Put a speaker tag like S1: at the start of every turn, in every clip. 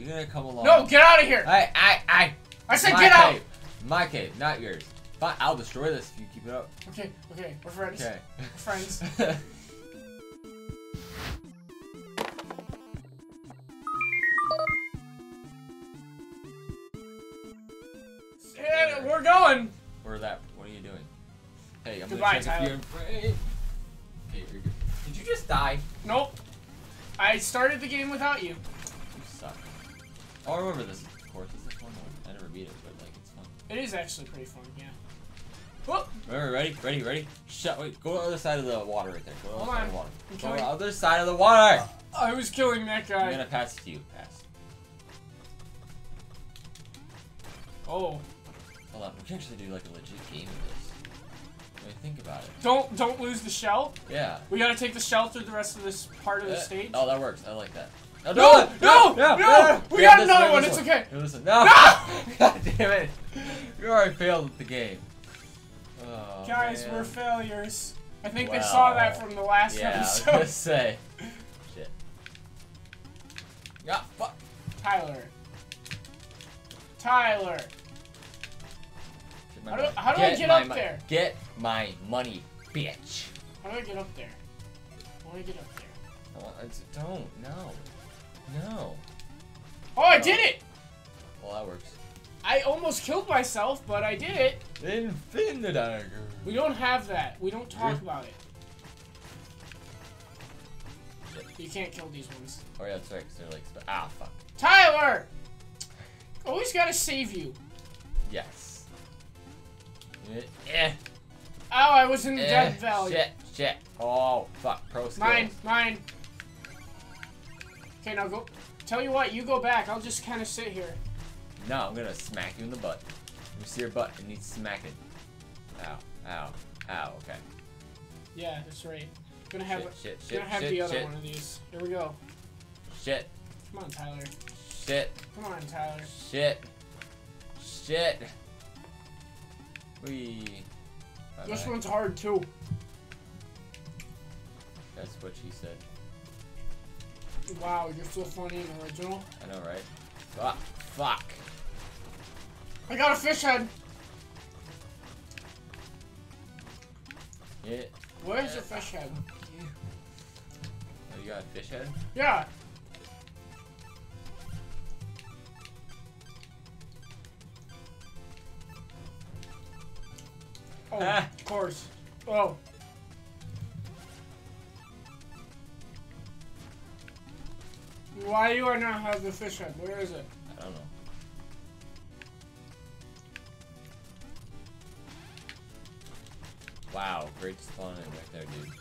S1: You're gonna come along.
S2: No, get out of here!
S1: I, I, I.
S2: I said
S1: my
S2: get out!
S1: cave. My cave, not yours. Fine, I'll destroy this if you keep it up.
S2: Okay, okay, we're friends.
S1: Okay.
S2: We're friends. Yeah, we're going!
S1: Where that? What are you doing? Hey, I'm
S2: Goodbye,
S1: gonna check
S2: Tyler.
S1: if you're. Okay, you're good. Did you just die?
S2: Nope. I started the game without you.
S1: Oh, I remember this course. Is fun one. I never beat it, but like it's fun.
S2: It is actually pretty fun, yeah. Whoop!
S1: Remember, ready, ready, ready. Shut. Wait, go to the other side of the water right there. Go to the other side
S2: on.
S1: of the water.
S2: I'm
S1: Go to the other side of the water.
S2: I was killing that
S1: I'm
S2: guy.
S1: gonna pass it to you. Pass.
S2: Oh.
S1: Hold on. We can actually do like a legit game of this. I mean, think about it.
S2: Don't don't lose the shell.
S1: Yeah.
S2: We gotta take the shell through the rest of this part of the
S1: Uh,
S2: stage.
S1: Oh, that works. I like that.
S2: No, no, no, we got another one, it's okay.
S1: Listen, no.
S2: No!
S1: God damn it. You already failed at the game. Oh,
S2: Guys, we're failures. I think they saw that from the last
S1: Yeah, I was
S2: episode.
S1: gonna say. Shit. Yeah, fuck.
S2: Tyler. Tyler. How do- how do I get up there?
S1: Get my money, bitch.
S2: How do I get up there? How do I get up there?
S1: Oh, don't. No. No.
S2: Oh, I did it!
S1: Well, that works.
S2: I almost killed myself, but I did it.
S1: Infinite dagger.
S2: We don't have that. We don't talk
S1: Really?
S2: about it. You can't kill these ones.
S1: Oh yeah, that's right. Cause they're like, ah, fuck.
S2: Tyler! Always gotta save you.
S1: Yes. Eh, Eh.
S2: Oh, I was in the
S1: eh,
S2: death valley.
S1: Shit. Shit. Oh, fuck. Pro skills.
S2: Mine, mine. Okay, now go. Tell you what, you go back. I'll just kind of sit here.
S1: No, I'm gonna smack you in the butt. You see your butt. It needs smacking. Ow. Ow. Ow. Okay.
S2: Yeah, that's right. I'm Gonna have,
S1: Shit. Shit. Shit.
S2: gonna have
S1: shit,
S2: the other
S1: shit,
S2: one of these. Here we go.
S1: Shit.
S2: Come on, Tyler.
S1: Shit.
S2: Come on, Tyler.
S1: Shit. Shit. We.
S2: This one's hard too.
S1: That's what she said.
S2: Wow, you're so funny and original.
S1: I know, right? Fuck. Fuck.
S2: I got a fish head.
S1: Yeah.
S2: Where's your fish head?
S1: Oh, you got a fish head?
S2: Yeah. Oh,
S1: Ah.
S2: of course. Oh. Why do I not have the fish head? Where is it?
S1: I don't know. Wow, great spawning right there, dude.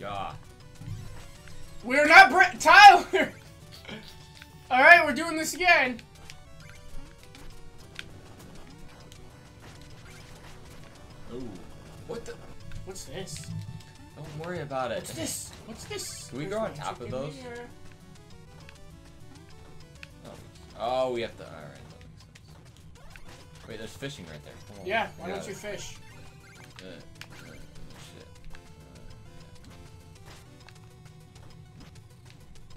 S1: Yeah.
S2: We're not Brett Tyler. All right, we're doing this again.
S1: Ooh. What the?
S2: What's this?
S1: Don't worry about it.
S2: What's this? What's this?
S1: Can we
S2: There's
S1: go on top of those? Oh, oh, we have to. All right. That makes sense. Wait, there's fishing right there. On.
S2: Yeah, why don't you fish?
S1: Uh, uh, shit.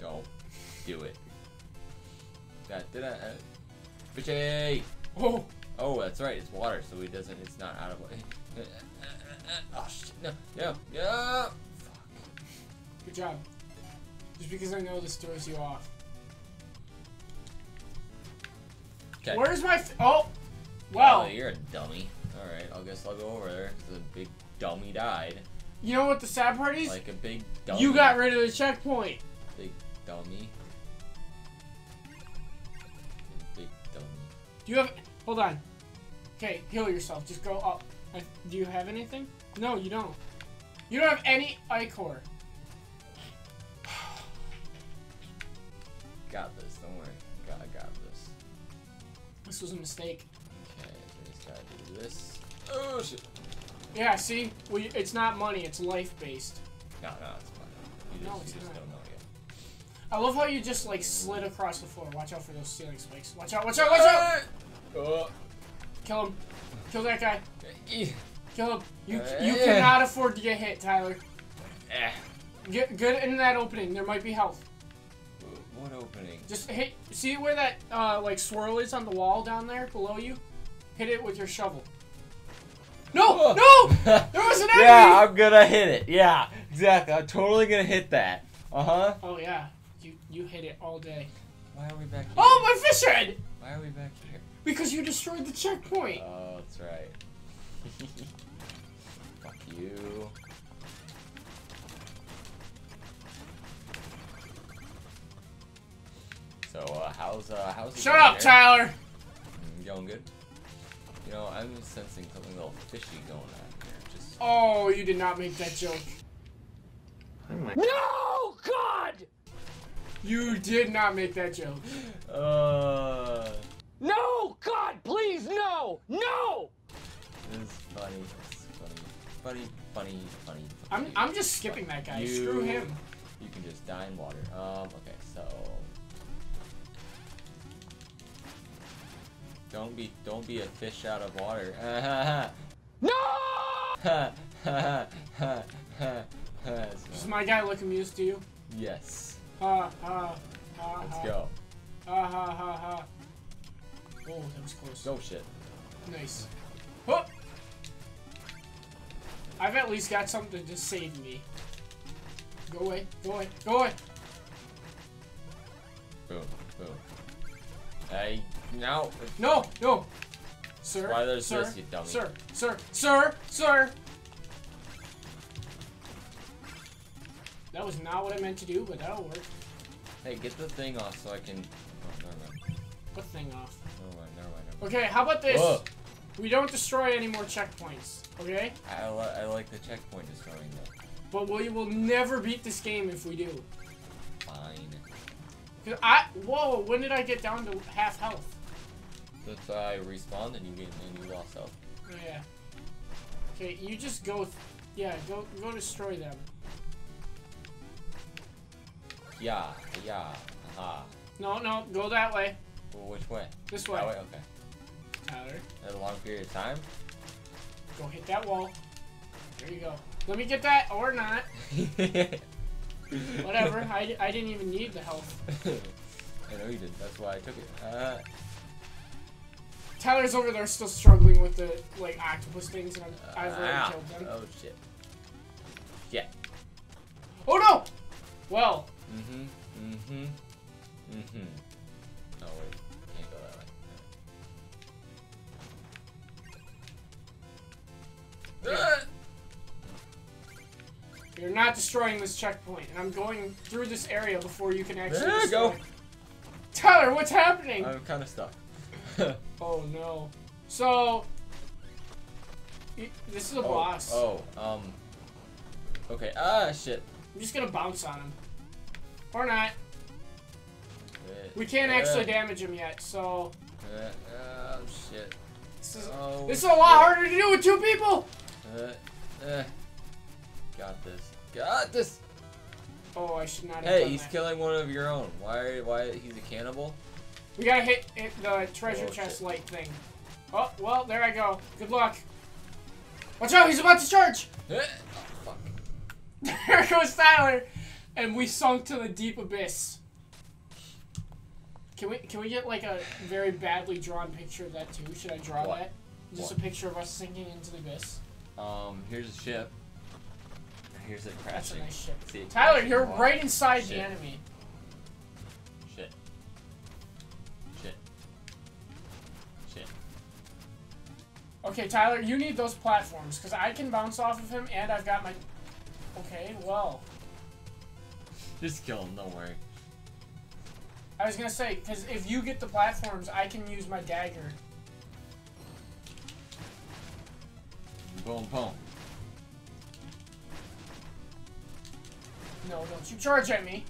S1: Uh, Go. Do it. Got did I? Uh, fishy.
S2: Oh,
S1: Oh, that's right. It's water, so it doesn't. It's not out of. Oh shit! No! No! No! Fuck.
S2: good job. Just because I know this throws you off.
S1: Okay.
S2: Where's my? F oh, well.
S1: Oh, you're a dummy. All right. I guess I'll go over there. The big dummy died.
S2: You know what the sad part is?
S1: Like a big dummy.
S2: you got rid of the checkpoint.
S1: Big dummy. Big dummy.
S2: Do you have? Hold on. Okay, heal yourself. Just go up. Do you have anything? No, you don't. You don't have any ichor.
S1: Got this. Don't worry. Got, I got this.
S2: This was a mistake.
S1: Okay. So just gotta do this. Oh shit.
S2: Yeah, see, we, it's not money. It's life based.
S1: No, no, it's money. You
S2: No,
S1: just,
S2: it's
S1: you just
S2: not.
S1: don't know yet.
S2: I love how you just like slid across the floor. Watch out for those ceiling spikes. Watch out! Watch out! Watch out! Ah!
S1: Oh.
S2: Kill him. Kill that guy.
S1: Eh.
S2: Kill him. You you
S1: Eh.
S2: cannot afford to get hit, Tyler.
S1: Eh.
S2: Get get in that opening. There might be health.
S1: What opening?
S2: Just hit. See where that uh, like swirl is on the wall down there below you? Hit it with your shovel. No, no! There was an enemy.
S1: yeah, I'm gonna hit it. Yeah, exactly. I'm totally gonna hit that. Uh huh.
S2: Oh yeah, you you hit it all day.
S1: Why are we back here?
S2: Oh my fish head!
S1: Why are we back here?
S2: Because you destroyed the checkpoint.
S1: Oh, that's right. Fuck you. So, uh, how's uh, how's it
S2: Shut
S1: going
S2: up,
S1: there?
S2: Tyler.
S1: Mm, Going good. You know, I'm sensing something a little fishy going on here. Just
S2: Oh, you did not make that joke.
S3: No, God!
S2: You did not make that joke.
S1: uh,
S3: No, God, please, no! No!
S1: This is funny. This is funny. Funny, funny, funny.
S2: I'm. I'm just skipping that guy.
S1: You-
S2: Screw him.
S1: You can just die in water. Um, okay, so don't be don't be a fish out of water.
S3: No!
S2: Does my guy look amused to you?
S1: yes.
S2: Ha ha ha.
S1: Let's go.
S2: Ha ha ha ha. Oh, that was close.
S1: Go shit.
S2: Nice. Oh! I've at least got something to save me. Go away, go away, go away.
S1: Boom. Boom. Hey, no.
S2: No, no. Sir,
S1: Why there's
S2: sir,
S1: this, you dummy?
S2: Sir, sir, sir, sir. That was not what I meant to do, but that'll work.
S1: Hey, get the thing off so I can. Oh, never mind.
S2: What thing off?
S1: Never mind. Never mind. Never mind.
S2: Okay, how about this?
S1: Whoa.
S2: We don't destroy any more checkpoints, okay?
S1: I, li- I like the checkpoint destroying though.
S2: But we will never beat this game if we do.
S1: Fine.
S2: Cause I whoa, when did I get down to half health?
S1: That's why I respawned and you get and you lost health.
S2: Oh yeah. Okay, you just go. Th yeah, go go destroy them.
S1: Yeah. Yeah. Aha.
S2: No, no, go that way.
S1: Well, which way?
S2: This way.
S1: That way. Okay.
S2: Tyler,
S1: At a long period of time.
S2: go hit that wall. There you go. Let me get that or not. Whatever. I, I didn't even need the health.
S1: I know you did. That's why I took it. Uh,
S2: Tyler's over there still struggling with the like octopus things, and I'm, I've already
S1: ow.
S2: killed them.
S1: Oh shit. Yeah.
S2: Oh no! Well,
S1: Mm-hmm. Mm-hmm. Mm-hmm.
S2: You're not destroying this checkpoint, and I'm going through this area before you can actually.
S1: There you go.
S2: Tyler, what's happening?
S1: I'm kind of stuck.
S2: Oh no. So, this is a
S1: oh,
S2: boss.
S1: Oh, um. Okay. Ah, shit.
S2: I'm just gonna bounce on him. Or not. We can't actually damage him yet, so
S1: oh shit.
S2: this is
S1: Oh.
S2: this is a lot harder to do with two people.
S1: Uh, uh. Got this. Got this.
S2: Oh, I should not have
S1: Hey, he's
S2: that.
S1: killing one of your own. Why? Why? He's a cannibal.
S2: We gotta hit it, the treasure
S1: Oh,
S2: chest light thing. Oh, well, there I go. Good luck. Watch out, he's about to charge!
S1: Oh, fuck.
S2: There goes Tyler! And we sunk to the deep abyss. Can we can we get like a very badly drawn picture of that too? Should I draw
S1: What?
S2: that? Just
S1: What?
S2: a picture of us sinking into the abyss.
S1: Um, here's a ship. Here's it
S2: That's a
S1: crashing.
S2: nice ship.
S1: See it
S2: Tyler,
S1: crashing
S2: you're
S1: water.
S2: right inside the enemy.
S1: Shit. Shit. Shit.
S2: Okay, Tyler, you need those platforms because I can bounce off of him and I've got my. Okay, well,
S1: Just kill him. Don't worry.
S2: I was gonna say because if you get the platforms, I can use my dagger.
S1: Boom, boom.
S2: No, don't you charge at me.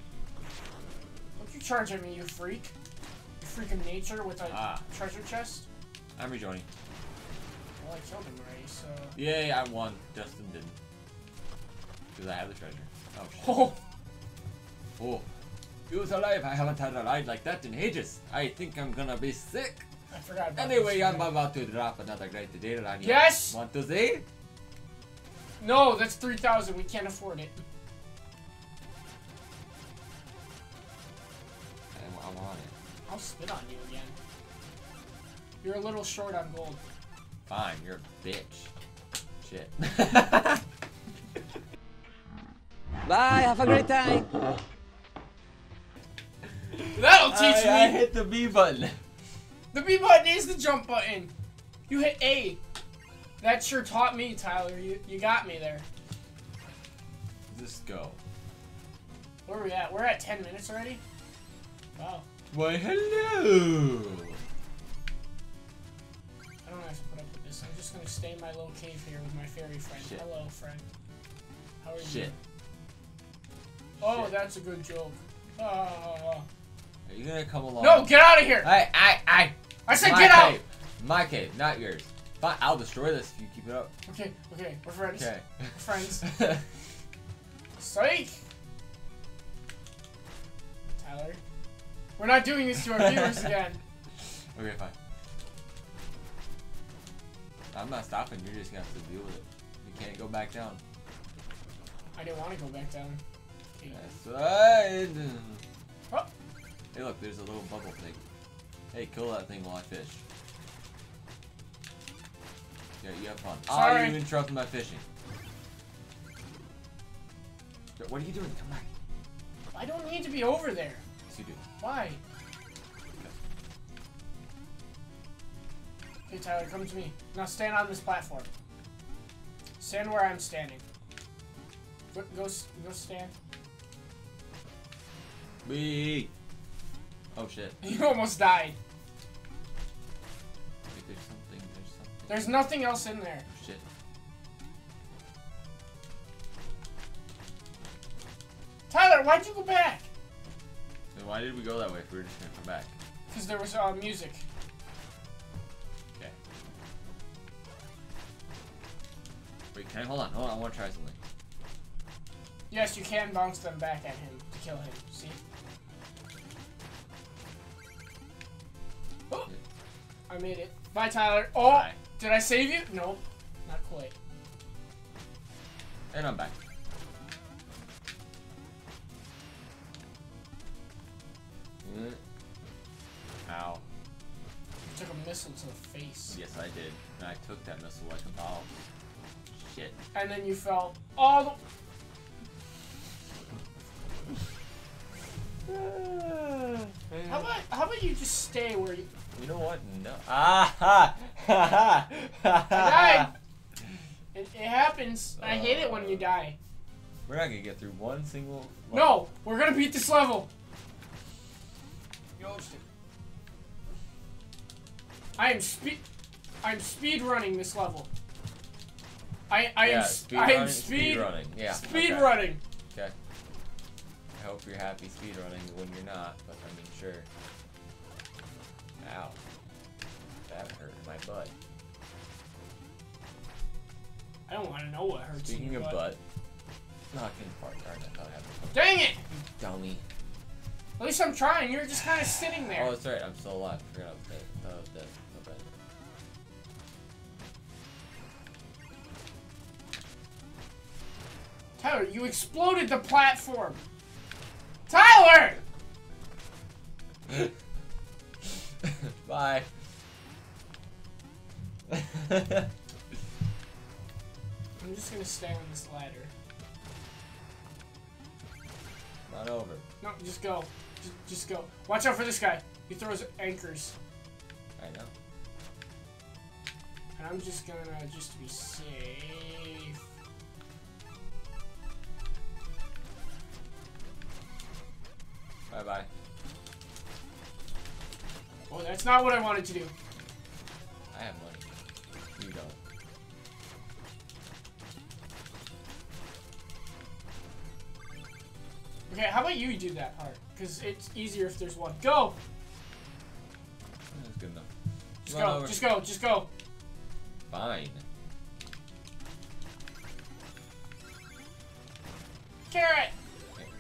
S2: Don't you charge at me, you freak. You freak of nature with a
S1: Ah.
S2: treasure chest.
S1: I'm rejoining.
S2: Well, I killed him already, so.
S1: Yay, I won. Justin didn't. Because I have the treasure. Oh, shit.
S2: Oh,
S1: Oh. He was alive. I haven't had a ride like that in ages. I think I'm gonna be sick.
S2: I forgot about
S1: Anyway, I'm about to drop another great deal on you.
S2: Yes!
S1: Want to see?
S2: No, that's 3,000. We can't afford it.
S1: I'm on it.
S2: I'll spit on you again. You're a little short on gold.
S1: Fine, you're a bitch. Shit.
S3: Bye, have a great time.
S2: That'll teach
S1: me. I hit the B button.
S2: The B button is the jump button. You hit A. That sure taught me, Tyler. You you got me there.
S1: Just go.
S2: Where are we at? We're at 10 minutes already? Wow.
S1: Why, hello.
S2: I don't have to put up with this. I'm just gonna stay in my little cave here with my fairy friend.
S1: Shit.
S2: Hello, friend. How are you?
S1: Shit.
S2: Oh,
S1: Shit.
S2: that's a good joke. Ah.
S1: Are you gonna come along?
S2: no, get out of here!
S1: I, I, I.
S2: I said
S1: my
S2: get out!
S1: cave. My cave, not yours. Fine, I'll destroy this if you keep it up.
S2: Okay, okay, we're friends.
S1: Okay.
S2: We're friends. Psych! Tyler. We're not doing this to our viewers again.
S1: okay, fine. I'm not stopping. You're just gonna have to deal with it. You can't go back down.
S2: I didn't want to go back down. Okay.
S1: That's right. Hey, look, there's a little bubble thing. Hey, kill that thing while I fish. Yeah, you have fun. Oh,
S2: Sorry.
S1: you interrupted my fishing. What are you doing? Come back.
S2: I don't need to be over there.
S1: Yes, you do.
S2: Why? Okay, Tyler, come to me. Now stand on this platform. Stand where I'm standing. Go, go, go stand.
S1: Wee. Oh shit.
S2: You almost died.
S1: Wait, there's something. There's something.
S2: There's nothing else in there.
S1: Oh, shit.
S2: Tyler, why'd you go back?
S1: Then why did we go that way if we were just gonna come back?
S2: Because there was uh, music.
S1: Okay. Wait, can I hold on? Hold on. I want to try something.
S2: Yes, you can bounce them back at him to kill him. See? I made it. Bye, Tyler. Oh,
S1: Bye.
S2: did I save you? No, not quite.
S1: And I'm back. Mm. Ow.
S2: You took a missile to the face.
S1: Yes, I did. And I took that missile like a boss. Shit.
S2: And then you fell all the... How about, how about you just stay where you...
S1: You know what? No. Ah ha ha ha ha
S2: I died. It, it happens. I hate it when you die.
S1: We're not gonna get through one single.
S2: No, we're gonna beat this level. I am speed. I'm speed running this level. I I
S1: yeah,
S2: am
S1: speed
S2: I am
S1: running.
S2: speed
S1: running. Yeah.
S2: speed
S1: okay.
S2: running.
S1: Okay. I hope you're happy speed running when you're not, but I mean, sure. Ow. That hurt my butt.
S2: I don't want to know what hurts. in
S1: Speaking
S2: your
S1: of
S2: butt.
S1: butt, not getting fart. Darn, I thought I had a
S2: Dang it!
S1: dummy.
S2: At least I'm trying. You're just kind of sitting there.
S1: Oh, that's right. I'm still alive. I forgot I was dead. I thought I was dead. Bad.
S2: Tyler, you exploded the platform. Tyler!
S1: Bye.
S2: I'm just gonna stay on this ladder.
S1: Not over.
S2: No, just go. Just, just go. Watch out for this guy. He throws anchors.
S1: I know.
S2: And I'm just gonna, just to be safe.
S1: Bye bye.
S2: Oh, that's not what I wanted to do.
S1: I have money. You don't.
S2: Okay, how about you do that part? Because it's easier if there's one. Go!
S1: That's good enough.
S2: Just
S1: on
S2: go,
S1: over.
S2: just go, just go.
S1: Fine.
S2: Carrot!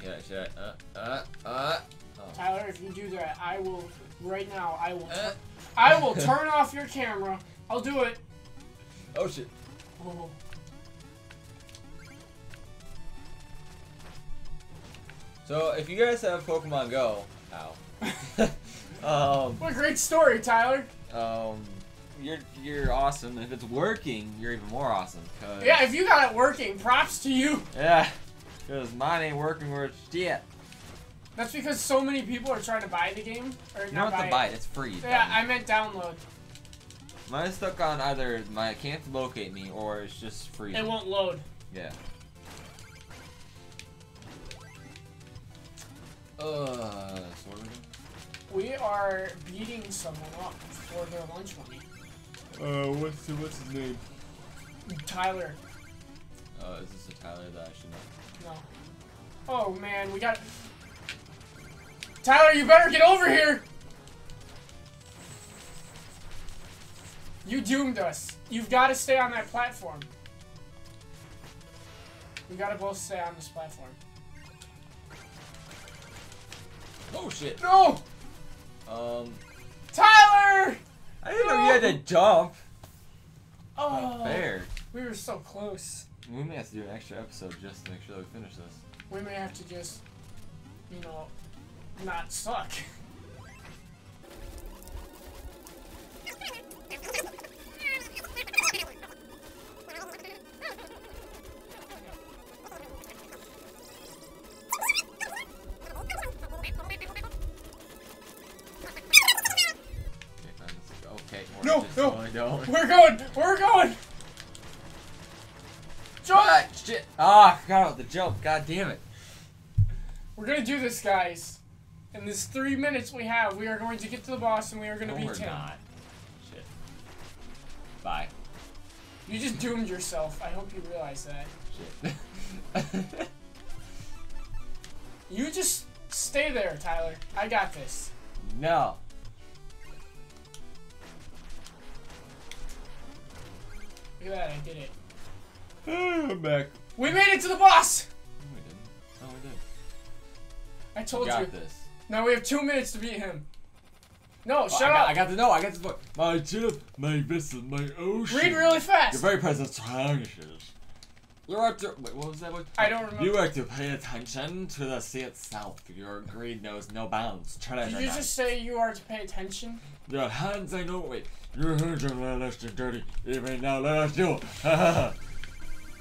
S1: Yeah, should I? Uh, uh, uh. Oh.
S2: Tyler, if you do that, I will, right now, I will,
S1: Uh.
S2: I will turn off your camera. I'll do it.
S1: oh shit.
S2: Oh.
S1: So if you guys have Pokemon Go, ow. um,
S2: What a great story, Tyler.
S1: um, you're you're awesome. If it's working, you're even more awesome. Cause
S2: Yeah, if you got it working, props to you.
S1: yeah, cause mine ain't working worth shit.
S2: That's because so many people are trying to buy the game. Or
S1: You
S2: not
S1: don't have to
S2: buy
S1: buy
S2: it.
S1: it. It's free.
S2: Yeah,
S1: dummy.
S2: I meant download.
S1: Mine's stuck on either my can't locate me or it's just free.
S2: It won't load.
S1: Yeah. Uh, so we
S2: are beating someone up for their lunch money.
S1: Uh, what's the, what's his name?
S2: Tyler.
S1: Uh, is this a Tyler that I should know?
S2: No. Oh man, we got. Tyler, you better get over here! You doomed us. You've got to stay on that platform. We gotta both stay on this platform.
S1: Oh shit.
S2: No!
S1: Um,
S2: Tyler!
S1: I didn't know you had to jump.
S2: Oh,
S1: Not fair.
S2: we were so close.
S1: We may have to do an extra episode just to make sure that we finish this.
S2: We may have to just, you know, not suck.
S1: Okay, fine, let's go. Okay, we're
S2: No, no.
S1: going.
S2: We're going! We're going! Jump!
S1: Ah, shit! Ah, I forgot about the jump. God damn it.
S2: We're gonna do this, guys. In this three minutes we have, we are going to get to the boss and we are gonna
S1: No,
S2: beat
S1: we're
S2: him.
S1: not. Shit. Bye.
S2: You just doomed yourself. I hope you realize that.
S1: Shit.
S2: You just stay there, Tyler. I got this.
S1: no.
S2: Look at that, I did it.
S1: Ah, I'm back.
S2: We made it to the boss!
S1: No, we didn't. No, we did.
S2: I told
S1: got
S2: you.
S1: this.
S2: Now we have two minutes to beat him. No,
S1: Oh,
S2: shut
S1: I
S2: up.
S1: Got, I got the no. I got this book. My ship, my vessel, my ocean.
S2: Read really fast.
S1: Your very presence tarnishes. You are to wait. What was that? Book?
S2: I don't remember.
S1: You are to pay attention to the sea itself. Your greed knows no bounds. Treasure
S2: Did you
S1: Knight.
S2: just say you are to pay attention?
S1: Your hands, I know. Wait. Your hands are less than dirty. Even now, let us do. it.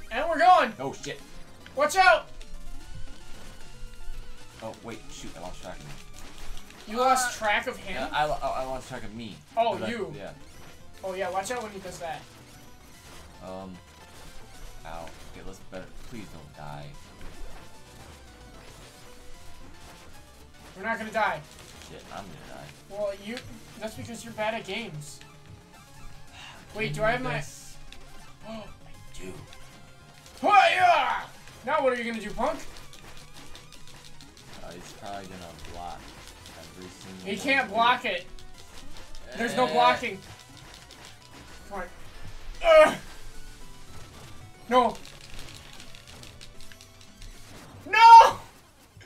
S2: And we're going!
S1: oh shit.
S2: Watch out!
S1: Oh wait. Shoot. I lost track of me.
S2: You lost track of him?
S1: Yeah, I, oh, I lost track of me.
S2: Oh,
S1: 'Cause I-
S2: you.
S1: yeah.
S2: Oh yeah, watch out when he does that.
S1: Um. Ow. Okay, let's better. Please don't die.
S2: We're not gonna die.
S1: Shit, I'm gonna die.
S2: Well, you. That's because you're bad at games. Wait, do I have my. Oh,
S1: I do.
S2: Hiya! Now what are you gonna do, punk?
S1: Uh, he's probably gonna block every single.
S2: He can't block it. There's no
S1: Eh.
S2: blocking. Come on. Ugh. No. No!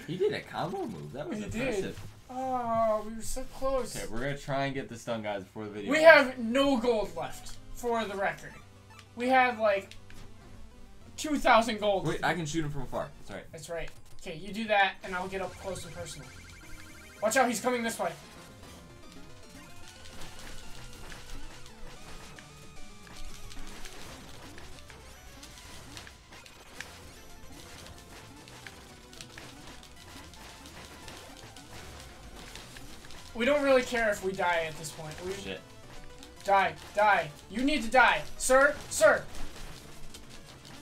S1: He did a combo move. That was
S2: He did.
S1: impressive.
S2: Oh, we were so close.
S1: Okay, we're gonna try and get this done, guys, before the video.
S2: We have no gold left, for the record. We have like 2,000 gold.
S1: Wait, I can shoot him from afar. That's right.
S2: That's right. Okay, you do that, and I'll get up close and personal. Watch out, he's coming this way. We don't really care if we die at this point. We
S1: Shit.
S2: die, die. You need to die, sir, sir.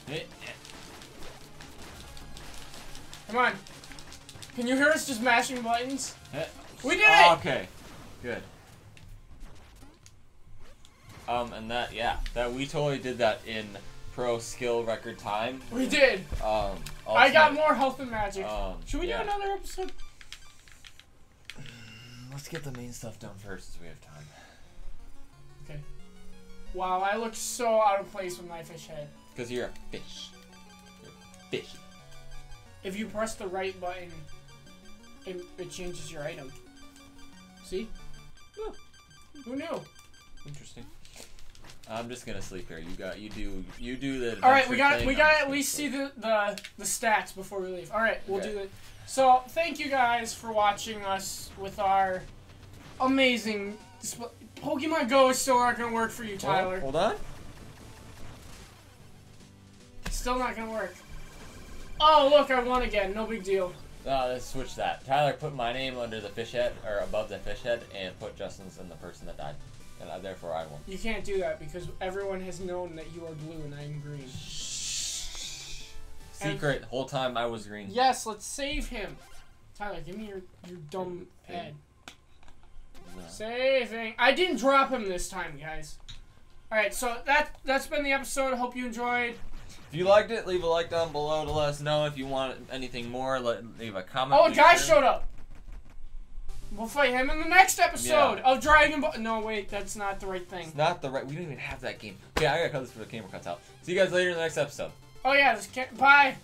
S1: Eh, eh.
S2: Come on. Can you hear us just mashing buttons? We did
S1: Oh,
S2: it!
S1: okay. Good. Um, and that, yeah, that we totally did that in pro skill record time.
S2: We did.
S1: Um,
S2: I got more health and magic.
S1: Um,
S2: Should we
S1: yeah.
S2: do another episode?
S1: Let's get the main stuff done first, as we have time.
S2: Okay. Wow, I look so out of place with my fish head.
S1: Because you're a fish. You're a fish.
S2: If you press the right button, it, it changes your item. See?
S1: Oh,
S2: Who knew?
S1: interesting. I'm just gonna sleep here. You got you do you do the.
S2: All right, we got we got at least see the, the the stats before we leave. All right, we'll
S1: Okay.
S2: do it. So thank you guys for watching us with our amazing. Pokemon Go is still not gonna work for you, Tyler.
S1: hold on.
S2: Still not gonna work. Oh look, I won again. No big deal.
S1: Uh, let's switch that. Tyler, put my name under the fish head or above the fish head, and put Justin's in the person that died, and uh, therefore I won.
S2: You can't do that because everyone has known that you are blue and I am green.
S1: Secret. whole time I was green.
S2: Yes, let's save him. Tyler, give me your your dumb head. Saving. I didn't drop him this time, guys. All right, so that that's been the episode. Hope you enjoyed.
S1: If you liked it, leave a like down below to let us know. If you want anything more, let, leave a comment.
S2: Oh, a guy showed up. We'll fight him in the next episode
S1: Yeah.
S2: of Dragon Ball. No, wait, that's not the right thing.
S1: It's not the right. We don't even have that game. Okay, I gotta cut this before the camera cuts out. See you guys later in the next episode.
S2: Oh yeah, this can't. Bye.